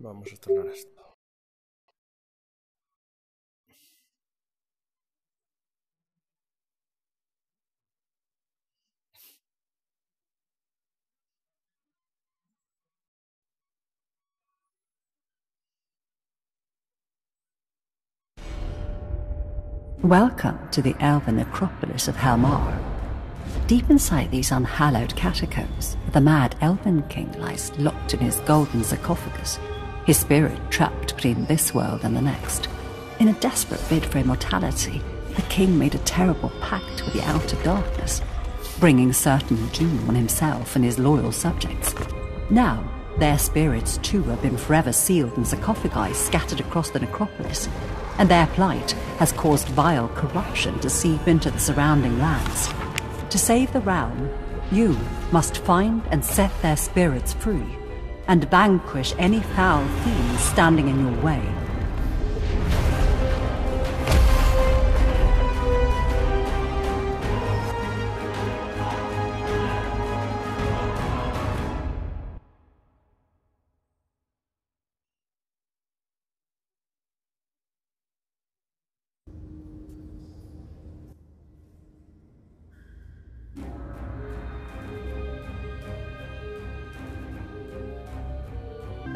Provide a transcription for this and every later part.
Vamos a esto. Welcome to the elven necropolis of Helmar. Deep inside these unhallowed catacombs, the mad elven king lies locked in his golden sarcophagus, his spirit trapped between this world and the next. In a desperate bid for immortality, the king made a terrible pact with the outer darkness, bringing certain doom on himself and his loyal subjects. Now, their spirits too have been forever sealed in sarcophagi scattered across the necropolis, and their plight has caused vile corruption to seep into the surrounding lands. To save the realm, you must find and set their spirits free, and vanquish any foul fiends standing in your way.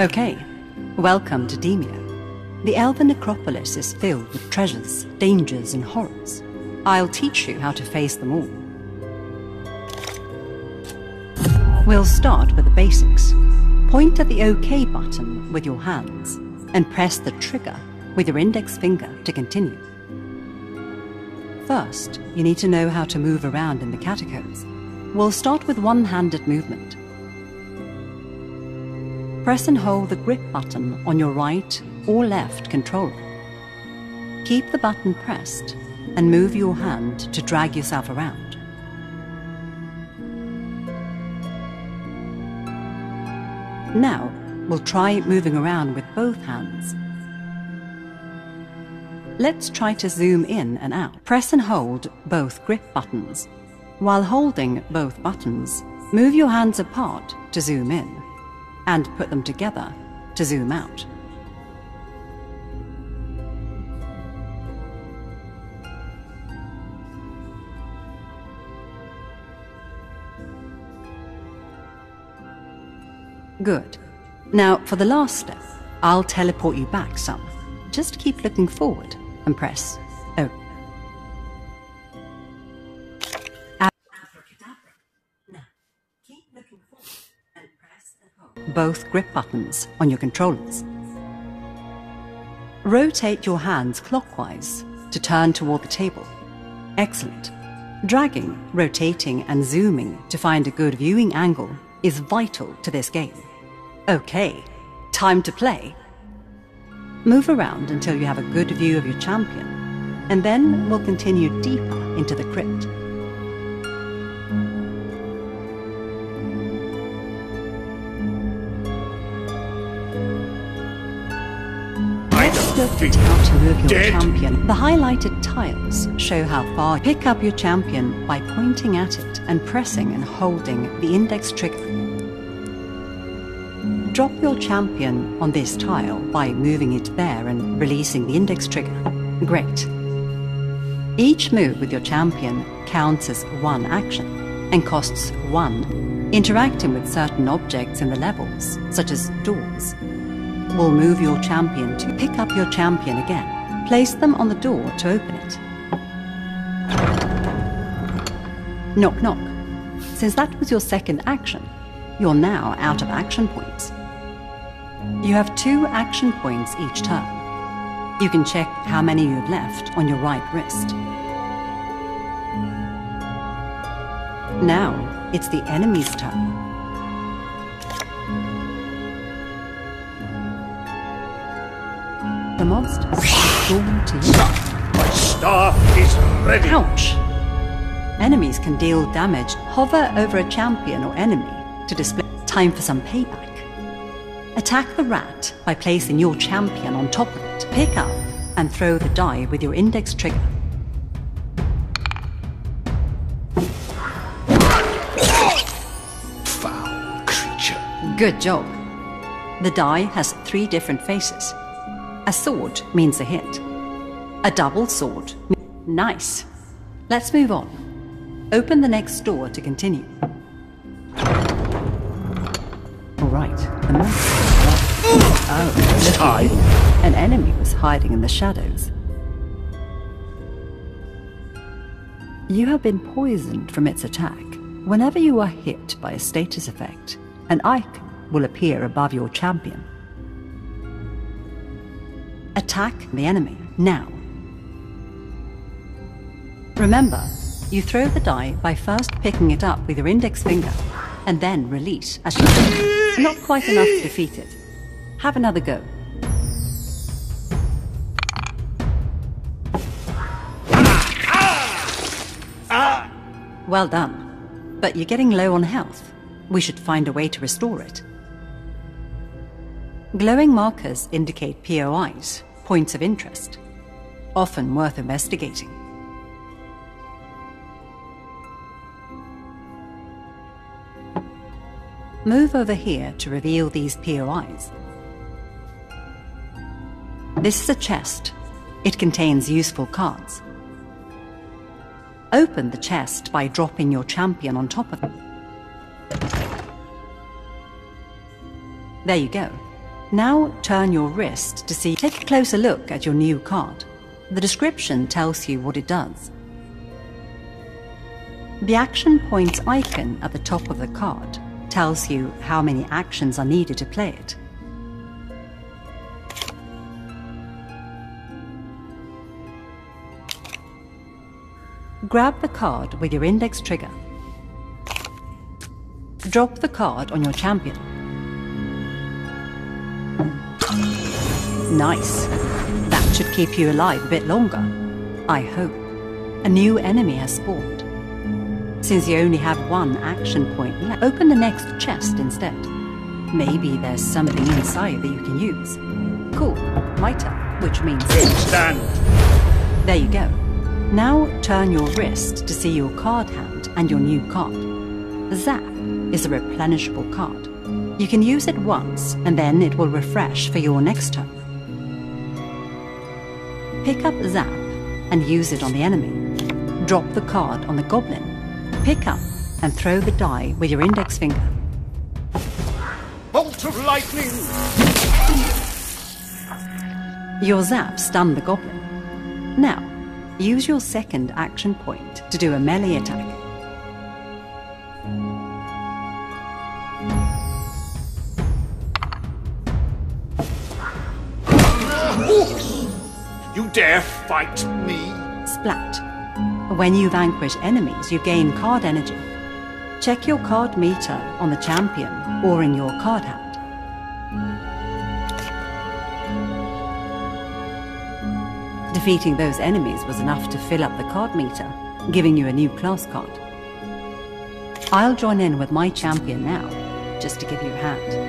Okay, welcome to Demeo. The Elven Necropolis is filled with treasures, dangers, and horrors. I'll teach you how to face them all. We'll start with the basics. Point at the OK button with your hands and press the trigger with your index finger to continue. First, you need to know how to move around in the catacombs. We'll start with one-handed movement. Press and hold the grip button on your right or left controller. Keep the button pressed and move your hand to drag yourself around. Now, we'll try moving around with both hands. Let's try to zoom in and out. Press and hold both grip buttons. While holding both buttons, move your hands apart to zoom in and put them together to zoom out. Good. Now, for the last step, I'll teleport you back some. Just keep looking forward and press both grip buttons on your controllers. Rotate your hands clockwise to turn toward the table. Excellent. Dragging, rotating, and zooming to find a good viewing angle is vital to this game. Okay, time to play. Move around until you have a good view of your champion, and then we'll continue deeper into the crypt. Look how to move your Dead. champion. The highlighted tiles show how far. Pick up your champion by pointing at it and pressing and holding the index trigger. Drop your champion on this tile by moving it there and releasing the index trigger. Great. Each move with your champion counts as one action and costs one. Interacting with certain objects in the levels, such as doors, will move your champion to pick up your champion again. Place them on the door to open it. Knock knock. Since that was your second action, you're now out of action points. You have two action points each turn. You can check how many you've left on your right wrist. Now, it's the enemy's turn. Monsters are drawn to you. My staff is ready. Ouch! Enemies can deal damage. Hover over a champion or enemy to display time for some payback. Attack the rat by placing your champion on top of it. Pick up and throw the die with your index trigger. Foul creature. Good job. The die has three different faces. A sword means a hit. A double sword. Nice. Let's move on. Open the next door to continue. All right, the monster. Oh, time. an enemy was hiding in the shadows. You have been poisoned from its attack. Whenever you are hit by a status effect, an icon will appear above your champion. Attack the enemy now. Remember, you throw the die by first picking it up with your index finger and then release as you. Not quite enough to defeat it. Have another go. Well done. But you're getting low on health. We should find a way to restore it. Glowing markers indicate POIs, points of interest, often worth investigating. Move over here to reveal these POIs. This is a chest. It contains useful cards. Open the chest by dropping your champion on top of it. There you go. Now turn your wrist to see. Take a closer look at your new card. The description tells you what it does. The action points icon at the top of the card tells you how many actions are needed to play it. Grab the card with your index trigger. Drop the card on your champion. Nice. That should keep you alive a bit longer. I hope. A new enemy has spawned. Since you only have one action point left, open the next chest instead. Maybe there's something inside that you can use. Cool. My turn, which means Stand. there you go. Now turn your wrist to see your card hand and your new card. Zap is a replenishable card. You can use it once and then it will refresh for your next turn. Pick up Zap and use it on the enemy. Drop the card on the goblin. Pick up and throw the die with your index finger. Bolt of lightning. Your zap stunned the goblin. Now, use your second action point to do a melee attack. Dare fight me? Splat. When you vanquish enemies, you gain card energy. Check your card meter on the champion or in your card hand. Defeating those enemies was enough to fill up the card meter, giving you a new class card. I'll join in with my champion now, just to give you a hand.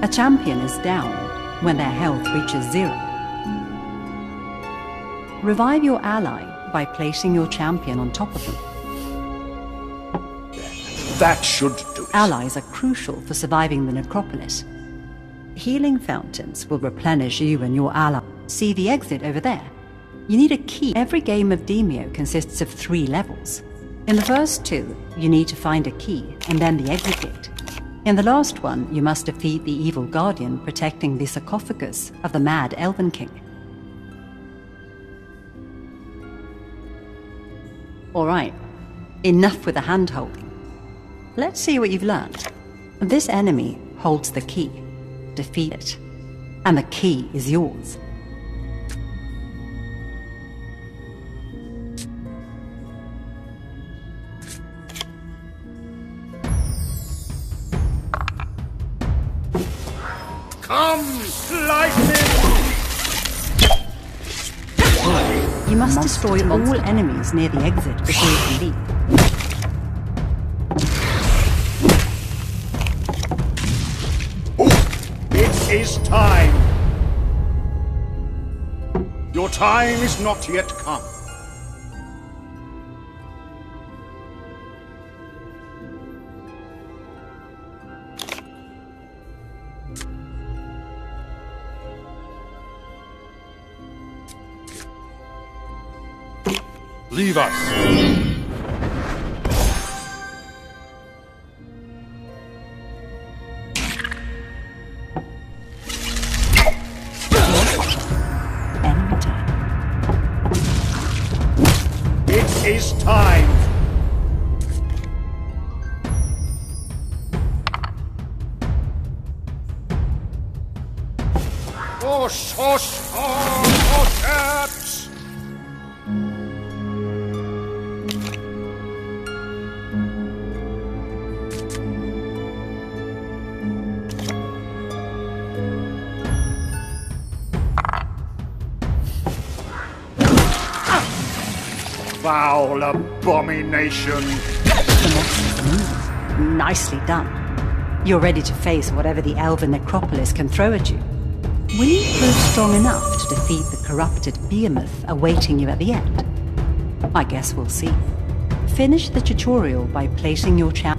A champion is down when their health reaches zero. Revive your ally by placing your champion on top of them. That should do it. Allies are crucial for surviving the necropolis. Healing fountains will replenish you and your ally. See the exit over there? You need a key. Every game of Demeo consists of three levels. In the first two, you need to find a key and then the exit gate. In the last one, you must defeat the evil guardian protecting the sarcophagus of the mad Elven King. Alright, enough with the hand holding. Let's see what you've learned. This enemy holds the key. Defeat it. And the key is yours. Come. You must destroy all enemies near the exit before you can leave. It is time. Your time is not yet come. Leave us. Abomination. Nicely done. You're ready to face whatever the elven necropolis can throw at you. Will you prove strong enough to defeat the corrupted behemoth awaiting you at the end? I guess we'll see. Finish the tutorial by placing your champ.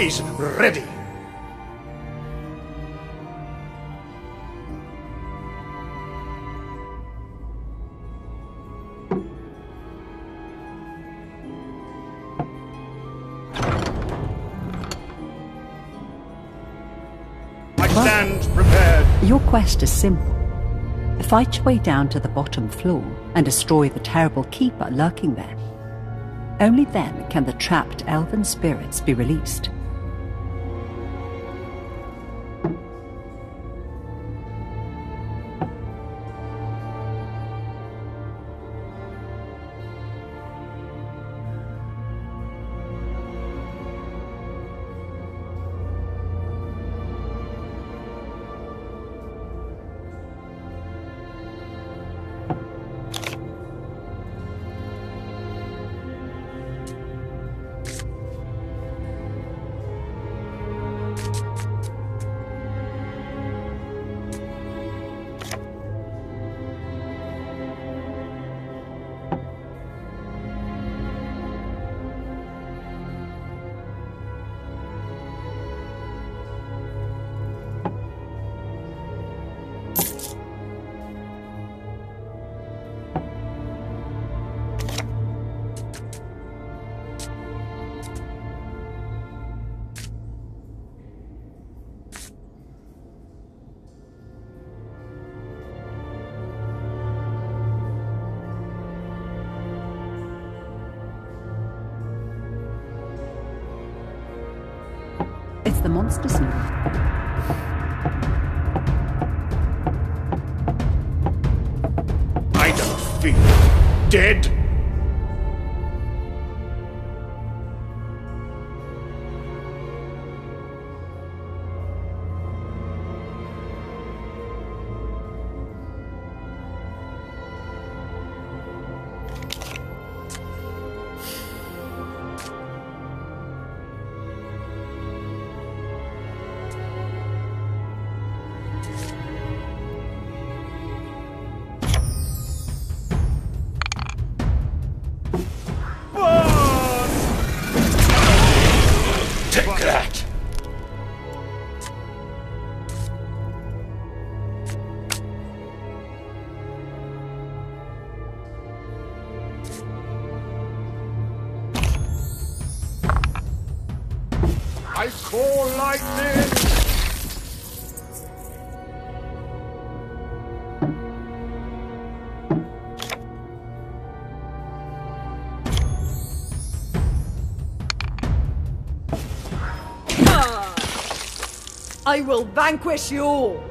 Is ready. I stand prepared. Your quest is simple. Fight your way down to the bottom floor and destroy the terrible keeper lurking there. Only then can the trapped elven spirits be released. Dead. I will vanquish you all.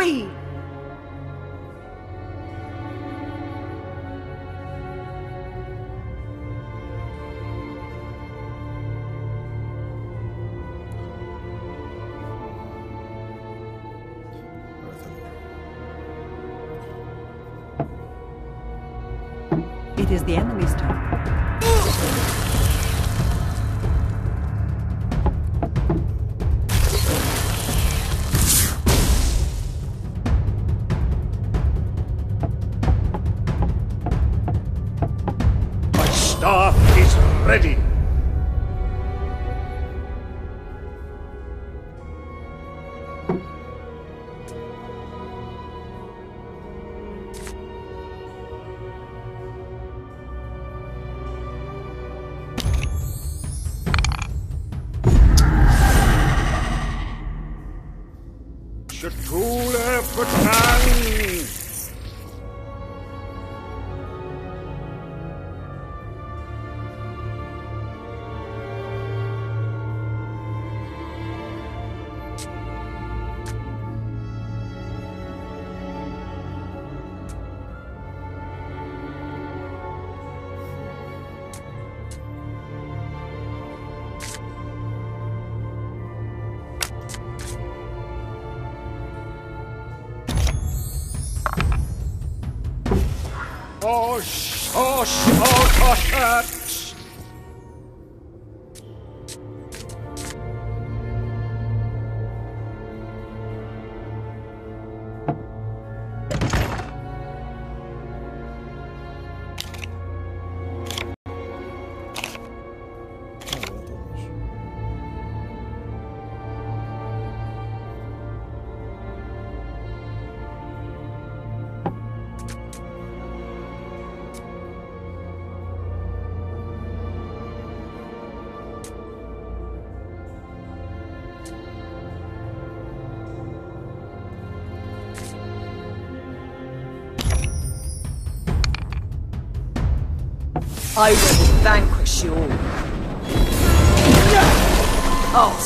For Osh, osh, osh, osh, osh. I will vanquish you all. I'll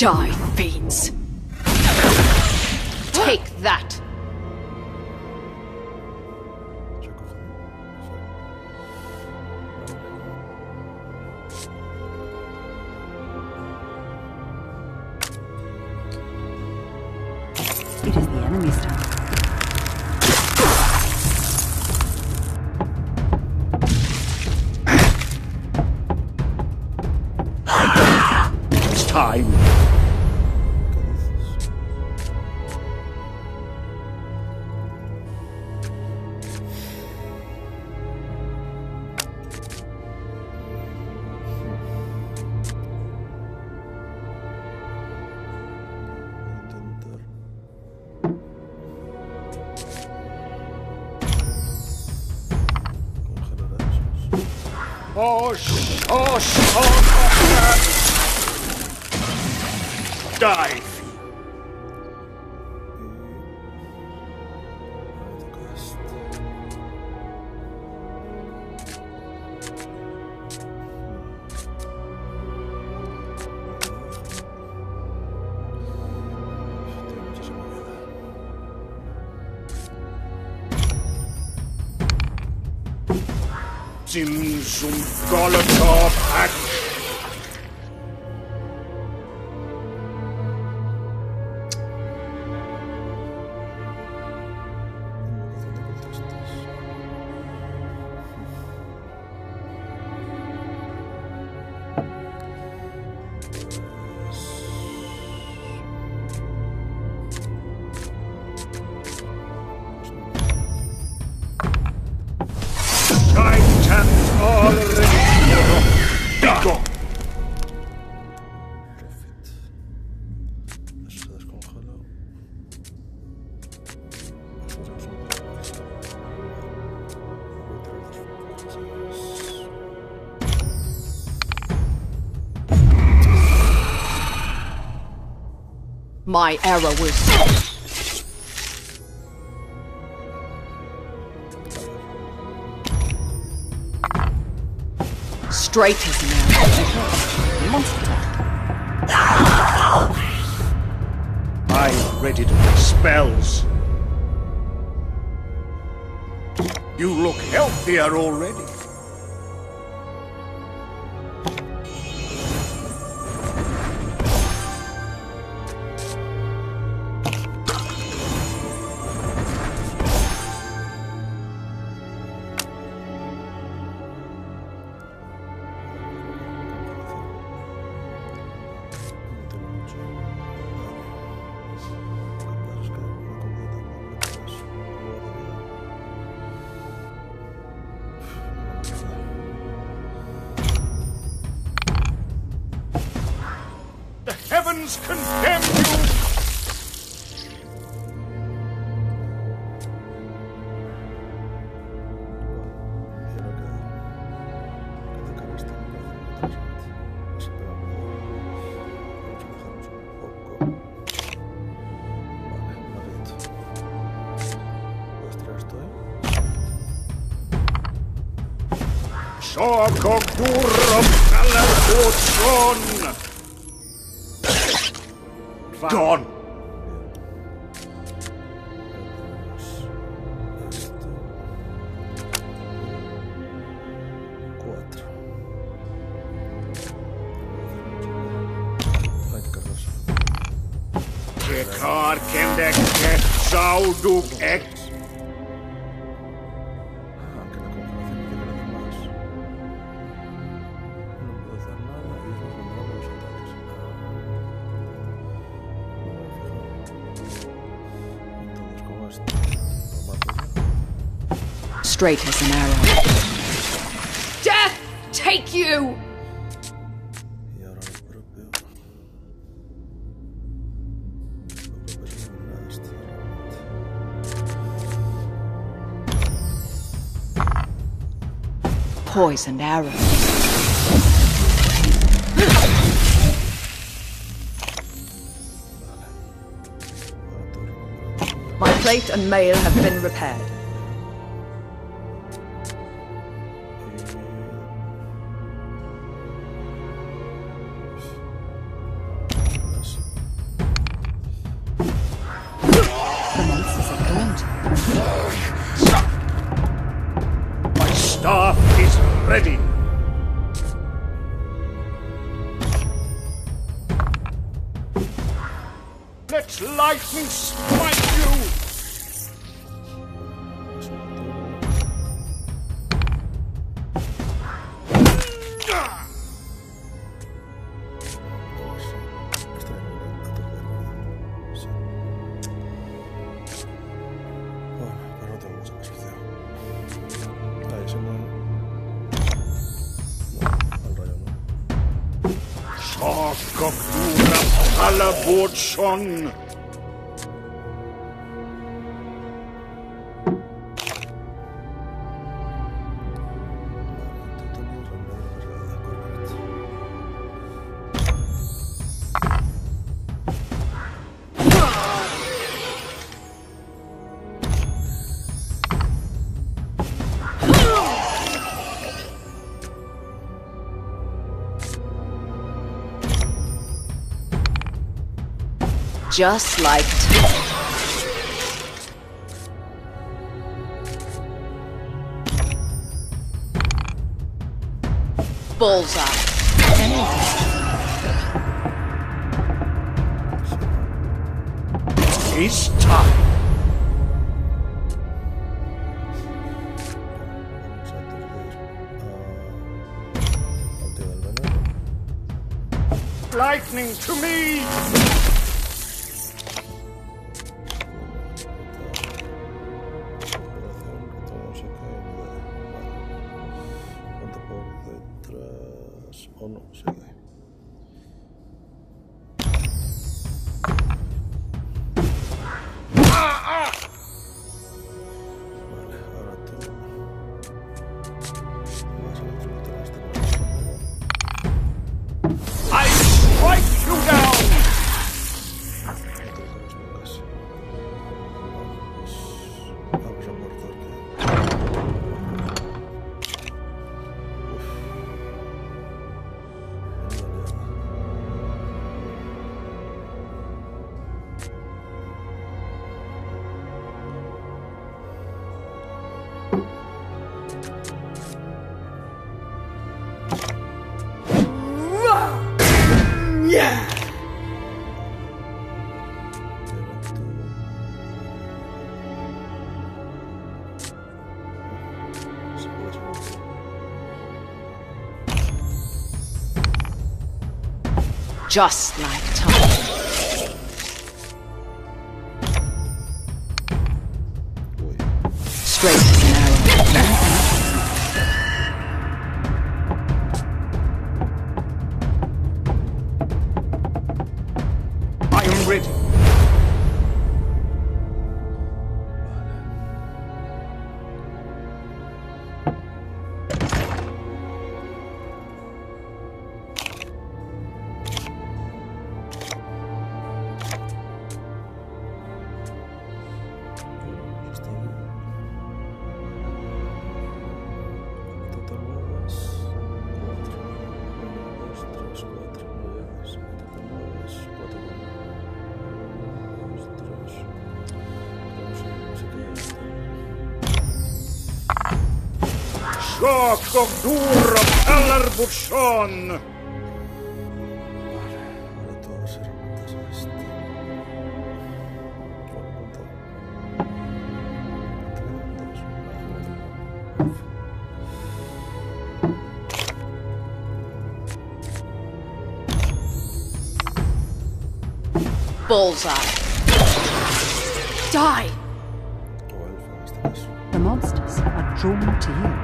Die, fiends! Take that! My arrow will. Straight as an arrow. I am ready to do spells. You look healthier already. heavens condemn you! Sorg kallar straight as an arrow. Death take you! Poisoned arrow. plate and mail have been repaired. son just like Bullseye. It's time. Lightning to me! just like Tom. Straight. Bullseye. Die! The monsters are drawn to you.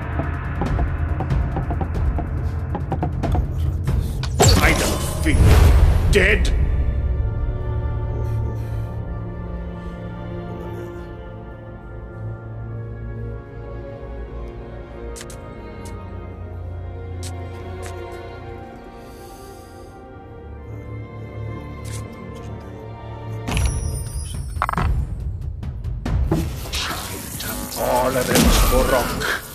Ahora vemos Borrok.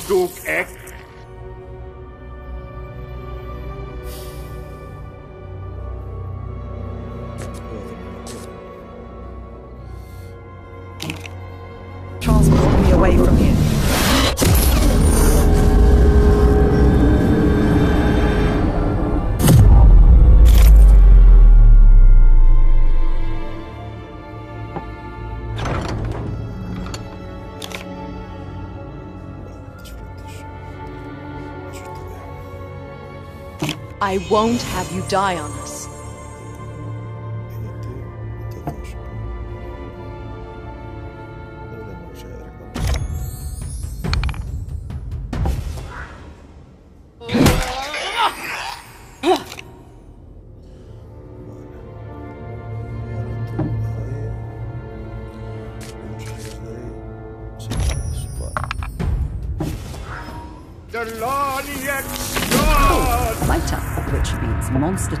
京極 I won't have you die on us. Monster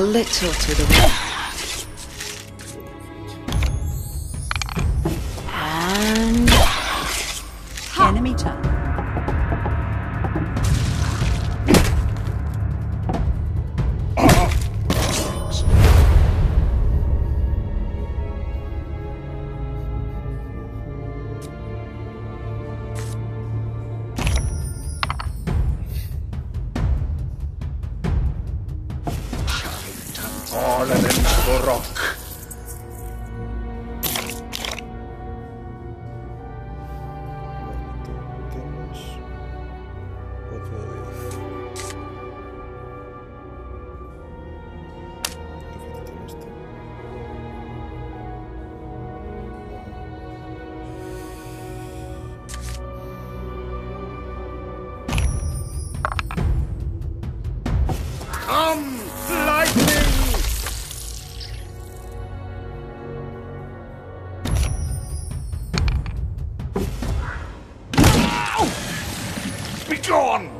A little to the right. John!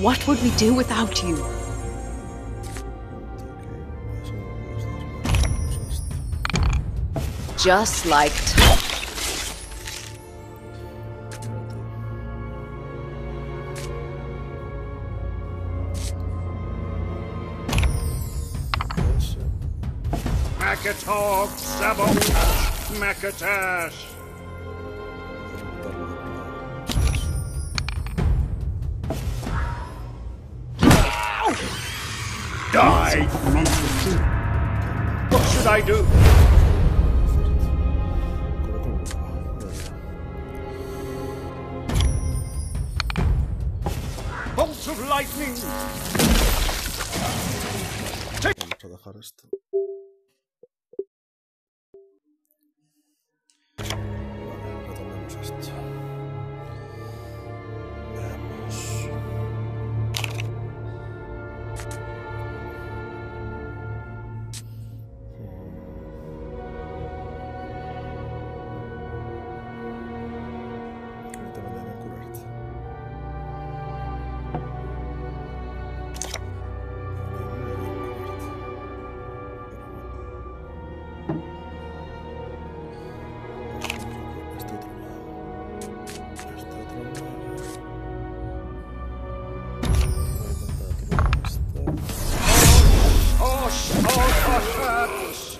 What would we do without you? Just like Macatalk, Sabotage, Macatash. should I do?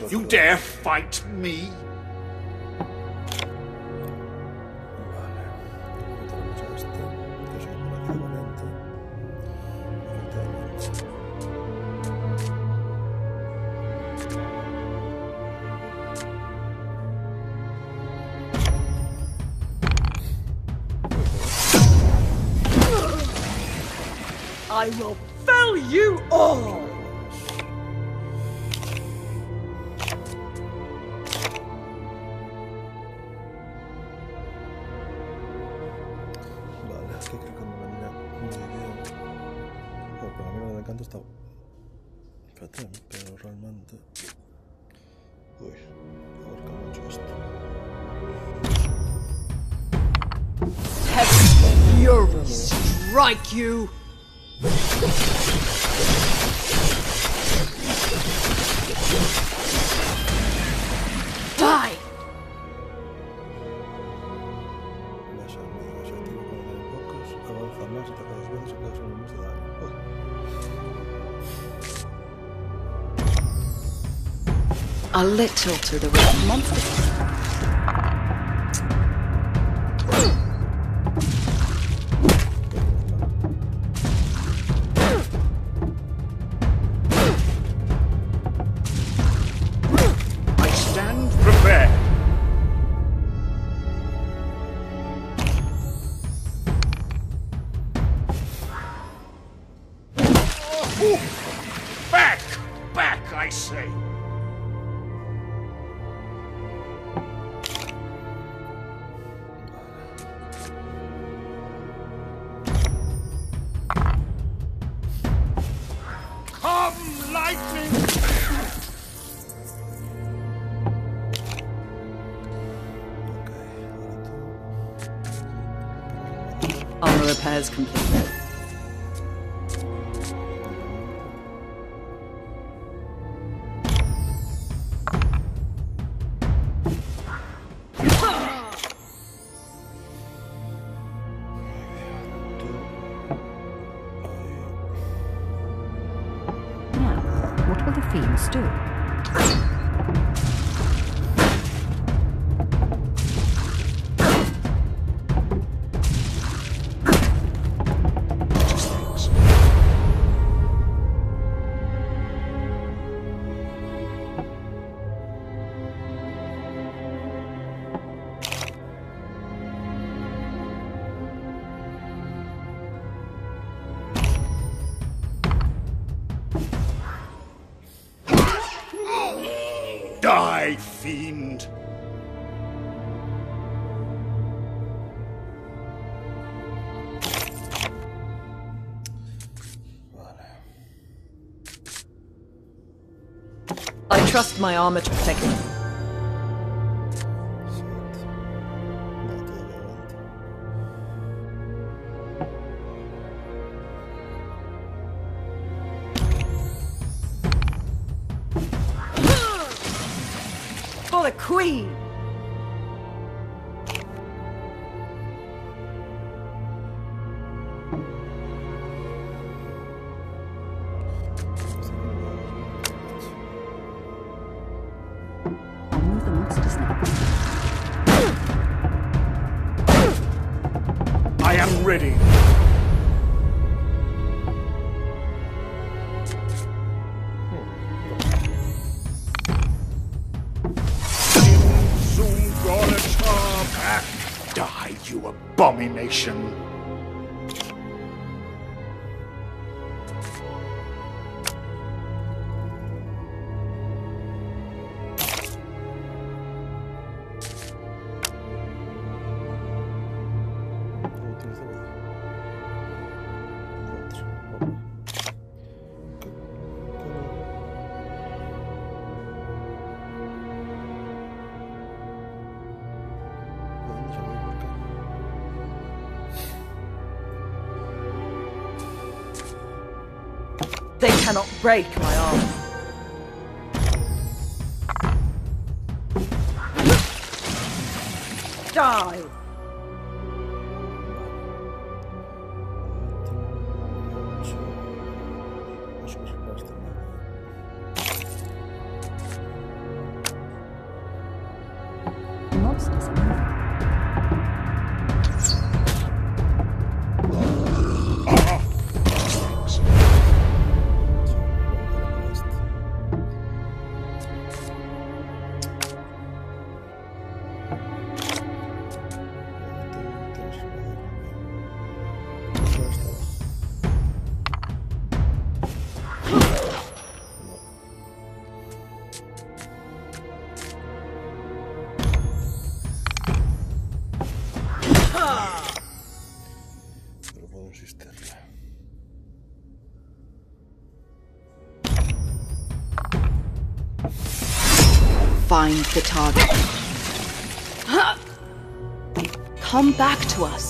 You dare fight me? a little to the right. Monster. Back! Back, I say! has completed. trust my armor to protect me. For the Queen! Break. come on. Find the target. Come back to us.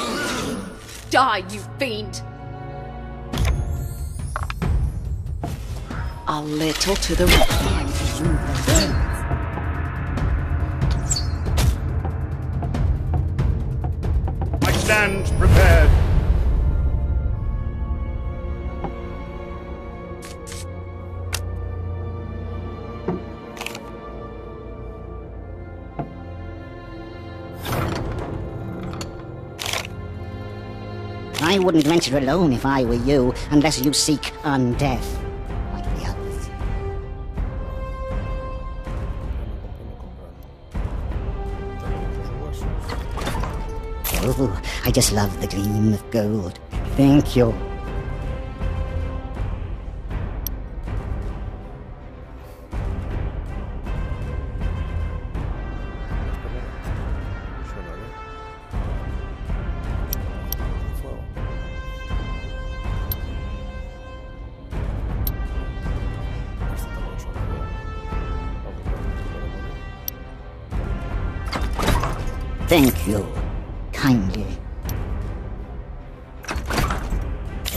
Die, you fiend! A little to the right. Alone if I were you, unless you seek undeath. Oh, I just love the gleam of gold. Thank you. Thank you. Kindly.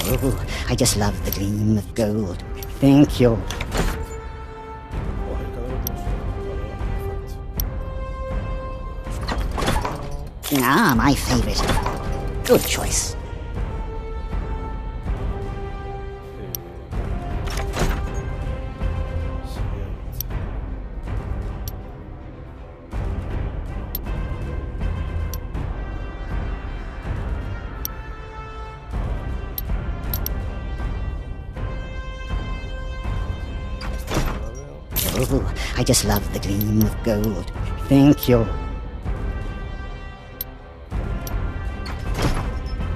Oh, I just love the gleam of gold. Thank you. Ah, my favorite. Good choice. I just love the gleam of gold. Thank you.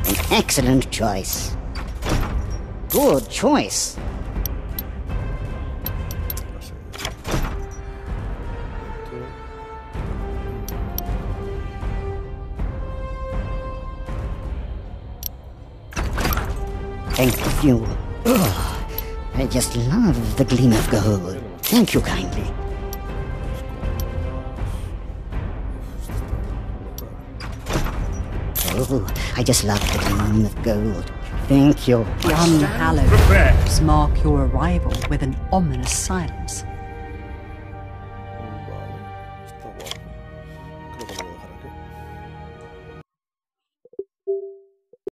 An excellent choice. Good choice. Thank you. Oh, I just love the gleam of gold. Thank you kindly. I just love the gleam of gold. Thank you. The unhallowed mark your arrival with an ominous silence.